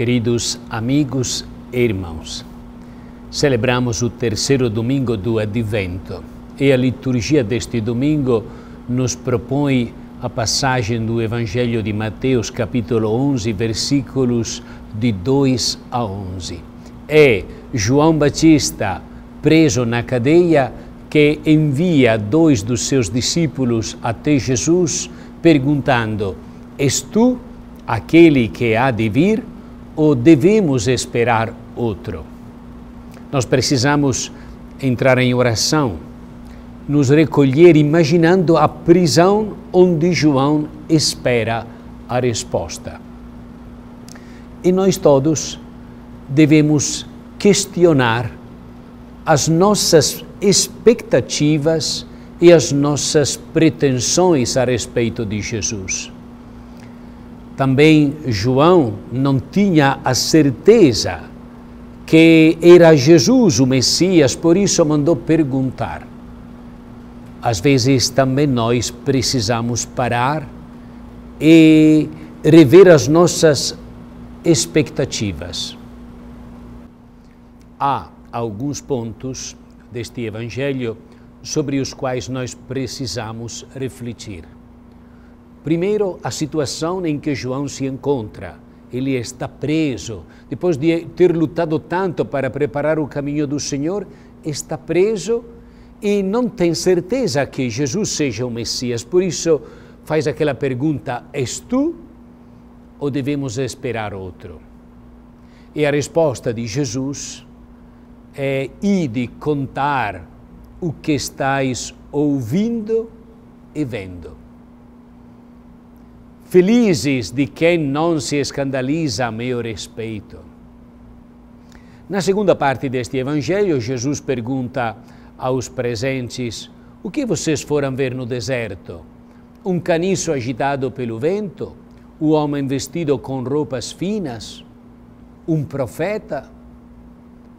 Queridos amigos e irmãos, celebramos o terceiro domingo do Advento e a liturgia deste domingo nos propõe a passagem do Evangelho de Mateus, capítulo 11, versículos de 2 a 11. É João Batista, preso na cadeia, que envia dois dos seus discípulos até Jesus, perguntando: És tu aquele que há de vir? Ou devemos esperar outro? Nós precisamos entrar em oração, nos recolher imaginando a prisão onde João espera a resposta. E nós todos devemos questionar as nossas expectativas e as nossas pretensões a respeito de Jesus. Também João não tinha a certeza que era Jesus o Messias, por isso mandou perguntar. Às vezes também nós precisamos parar e rever as nossas expectativas. Há alguns pontos deste Evangelho sobre os quais nós precisamos refletir. Primeiro, a situação em que João se encontra. Ele está preso. Depois de ter lutado tanto para preparar o caminho do Senhor, está preso e não tem certeza que Jesus seja o Messias. Por isso, faz aquela pergunta: És tu ou devemos esperar outro? E a resposta de Jesus é: ide contar o que estáis ouvindo e vendo. Felizes de quem não se escandaliza a meu respeito. Na segunda parte deste evangelho, Jesus pergunta aos presentes: O que vocês foram ver no deserto? Um caniço agitado pelo vento? O homem vestido com roupas finas? Um profeta?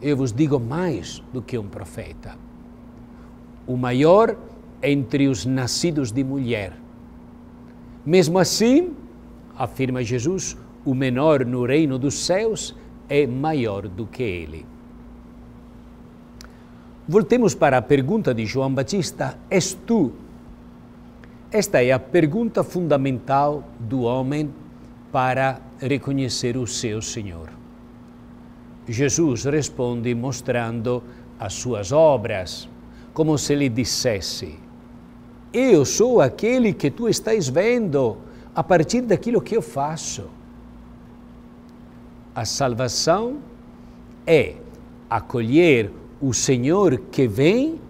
Eu vos digo mais do que um profeta. O maior entre os nascidos de mulher mesmo assim, afirma Jesus, o menor no reino dos céus é maior do que ele. Voltemos para a pergunta de João Batista: És tu? Esta é a pergunta fundamental do homem para reconhecer o seu Senhor. Jesus responde mostrando as suas obras, como se lhe dissesse: eu sou aquele que tu estás vendo a partir daquilo que eu faço. A salvação é acolher o Senhor que vem,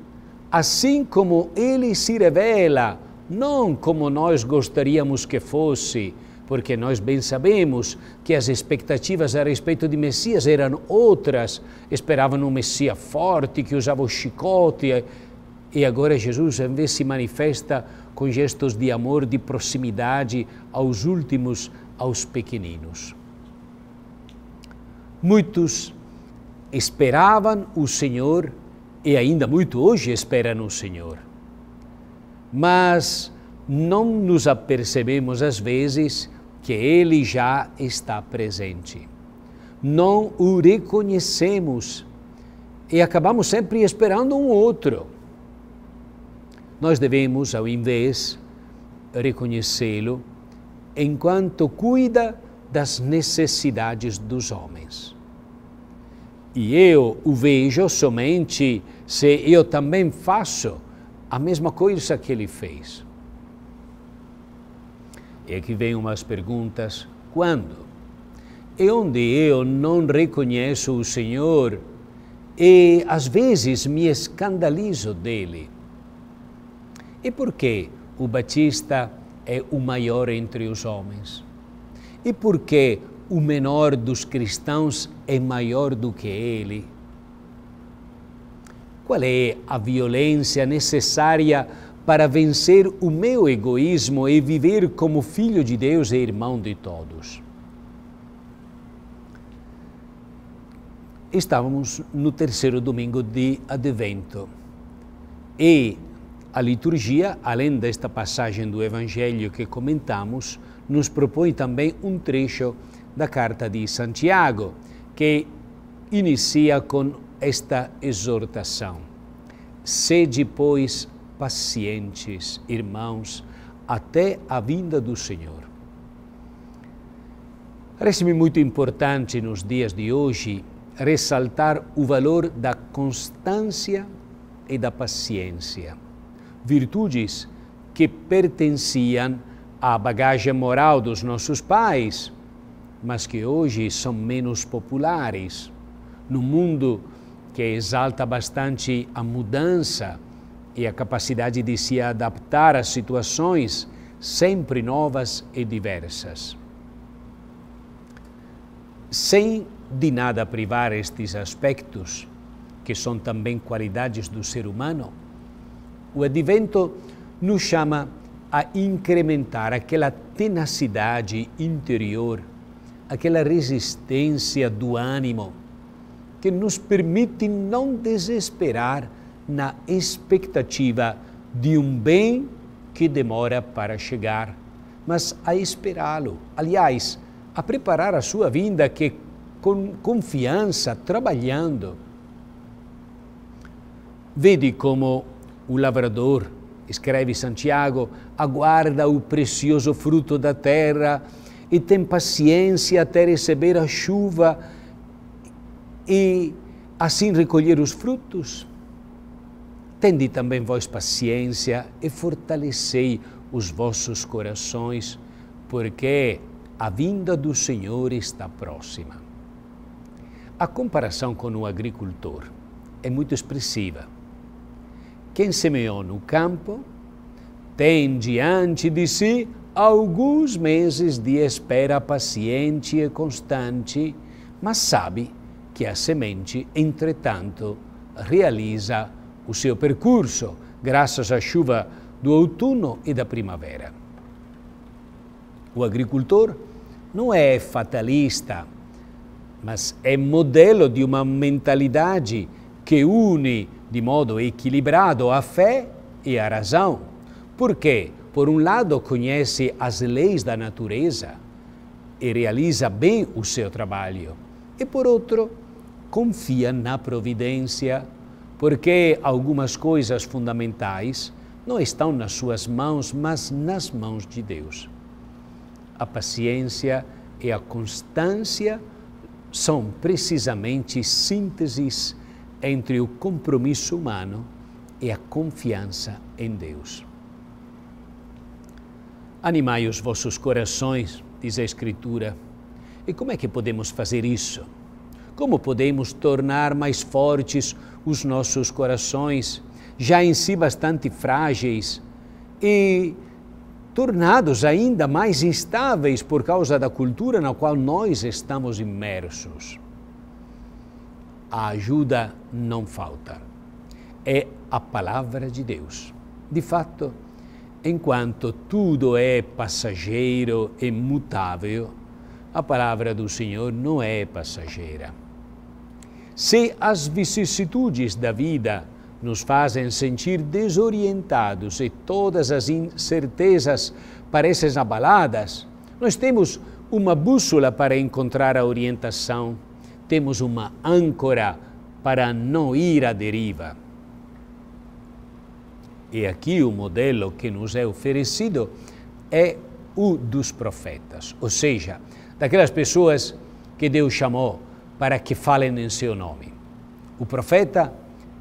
assim como ele se revela, não como nós gostaríamos que fosse, porque nós bem sabemos que as expectativas a respeito de Messias eram outras. Esperavam um Messias forte que usava o chicote e agora Jesus, em vez se manifesta com gestos de amor, de proximidade aos últimos, aos pequeninos. Muitos esperavam o Senhor e ainda muito hoje esperam o Senhor. Mas não nos apercebemos às vezes que Ele já está presente. Não o reconhecemos e acabamos sempre esperando um outro nós devemos, ao invés, reconhecê-lo enquanto cuida das necessidades dos homens. E eu o vejo somente se eu também faço a mesma coisa que ele fez. E aqui vem umas perguntas: quando? E onde eu não reconheço o Senhor e às vezes me escandalizo dele? E por que o Batista é o maior entre os homens? E por que o menor dos cristãos é maior do que ele? Qual é a violência necessária para vencer o meu egoísmo e viver como filho de Deus e irmão de todos? Estávamos no terceiro domingo de Advento e a liturgia, além desta passagem do Evangelho que comentamos, nos propõe também um trecho da carta de Santiago, que inicia com esta exortação: Sede, pois, pacientes, irmãos, até a vinda do Senhor. Parece-me muito importante nos dias de hoje ressaltar o valor da constância e da paciência, virtudes que pertenciam à bagagem moral dos nossos pais, mas que hoje são menos populares. No mundo que exalta bastante a mudança e a capacidade de se adaptar a situações sempre novas e diversas. Sem de nada privar estes aspectos, que são também qualidades do ser humano, o advento nos chama a incrementar aquela tenacidade interior, aquela resistência do ânimo que nos permite não desesperar na expectativa de um bem que demora para chegar, mas a esperá-lo. Aliás, a preparar a sua vinda que com confiança, trabalhando. Vede como o lavrador, escreve Santiago, aguarda o precioso fruto da terra e tem paciência até receber a chuva e assim recolher os frutos. Tende também vós paciência e fortalecei os vossos corações, porque a vinda do Senhor está próxima. A comparação com o agricultor é muito expressiva. Quem semeou no campo tem diante de si alguns meses de espera paciente e constante, mas sabe que a semente, entretanto, realiza o seu percurso graças à chuva do outono e da primavera. O agricultor não é fatalista, mas é modelo de uma mentalidade que une de modo equilibrado a fé e a razão. Porque, por um lado, conhece as leis da natureza e realiza bem o seu trabalho, e por outro, confia na providência, porque algumas coisas fundamentais não estão nas suas mãos, mas nas mãos de Deus. A paciência e a constância são precisamente sínteses entre o compromisso humano e a confiança em Deus. Animai os vossos corações, diz a Escritura. E como é que podemos fazer isso? Como podemos tornar mais fortes os nossos corações, já em si bastante frágeis, e tornados ainda mais instáveis por causa da cultura na qual nós estamos imersos? A ajuda não falta. É a palavra de Deus. De fato, enquanto tudo é passageiro e mutável, a palavra do Senhor não é passageira. Se as vicissitudes da vida nos fazem sentir desorientados e todas as incertezas parecem abaladas, nós temos uma bússola para encontrar a orientação, temos uma âncora para não ir à deriva. E aqui o modelo que nos é oferecido é o dos profetas, ou seja, daquelas pessoas que Deus chamou para que falem em seu nome. O profeta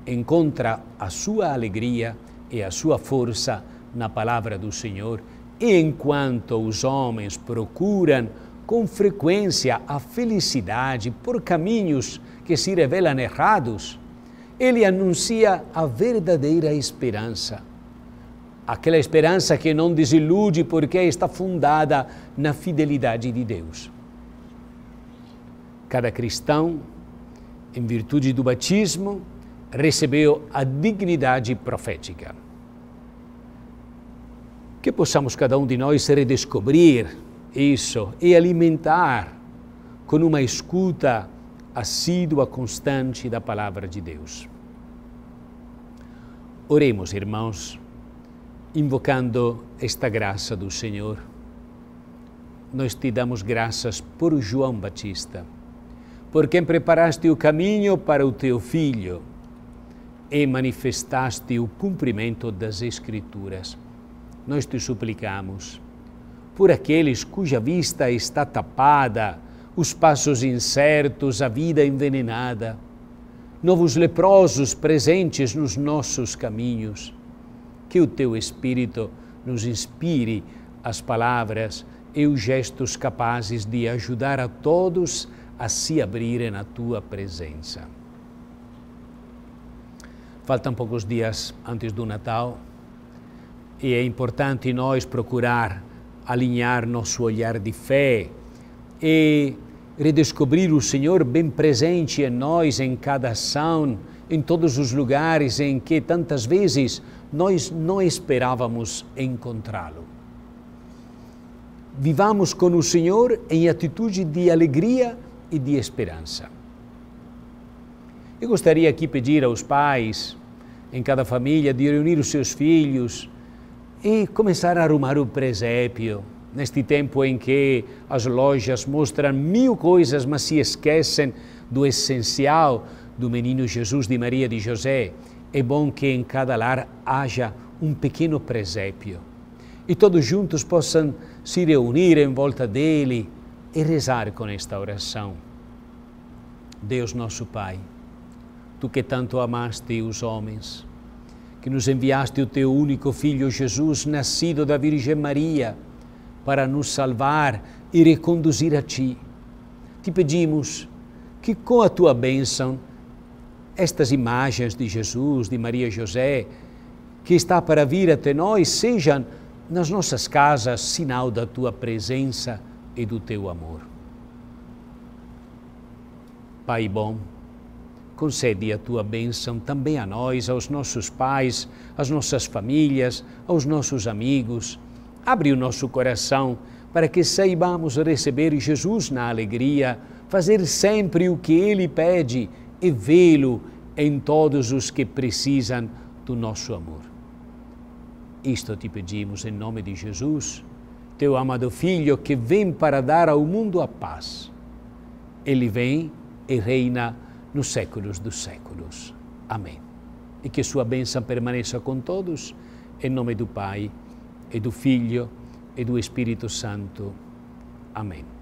encontra a sua alegria e a sua força na palavra do Senhor, e enquanto os homens procuram com frequência a felicidade por caminhos que se revelam errados, ele anuncia a verdadeira esperança. Aquela esperança que não desilude porque está fundada na fidelidade de Deus. Cada cristão, em virtude do batismo, recebeu a dignidade profética. Que possamos cada um de nós redescobrir isso e alimentar com uma escuta assídua, constante da palavra de Deus. Oremos, irmãos, invocando esta graça do Senhor. nós te damos graças por João Batista, por quem preparaste o caminho para o teu filho e manifestaste o cumprimento das Escrituras. Nós te suplicamos, por aqueles cuja vista está tapada, os passos incertos, a vida envenenada, novos leprosos presentes nos nossos caminhos, que o teu Espírito nos inspire as palavras e os gestos capazes de ajudar a todos a se abrirem na tua presença. Faltam poucos dias antes do Natal e é importante nós procurar alinhar nosso olhar de fé e redescobrir o Senhor bem presente em nós, em cada ação, em todos os lugares em que tantas vezes nós não esperávamos encontrá-lo. Vivamos com o Senhor em atitude de alegria e de esperança. Eu gostaria aqui pedir aos pais, em cada família, de reunir os seus filhos e começar a arrumar o presépio, neste tempo em que as lojas mostram mil coisas, mas se esquecem do essencial do menino Jesus de Maria de José. É bom que em cada lar haja um pequeno presépio e todos juntos possam se reunir em volta dele e rezar com esta oração. Deus nosso Pai, tu que tanto amaste os homens, que nos enviaste o teu único Filho Jesus, nascido da Virgem Maria, para nos salvar e reconduzir a Ti. Te pedimos que com a tua bênção, estas imagens de Jesus, de Maria e José, que está para vir até nós, sejam nas nossas casas sinal da tua presença e do teu amor. Pai bom, concede a tua bênção também a nós, aos nossos pais, às nossas famílias, aos nossos amigos. Abre o nosso coração para que saibamos receber Jesus na alegria, fazer sempre o que Ele pede e vê-lo em todos os que precisam do nosso amor. Isto te pedimos em nome de Jesus, teu amado Filho, que vem para dar ao mundo a paz. Ele vem e reina nos séculos dos séculos. Amém. E que sua bênção permaneça com todos, em nome do Pai, e do Filho, e do Espírito Santo. Amém.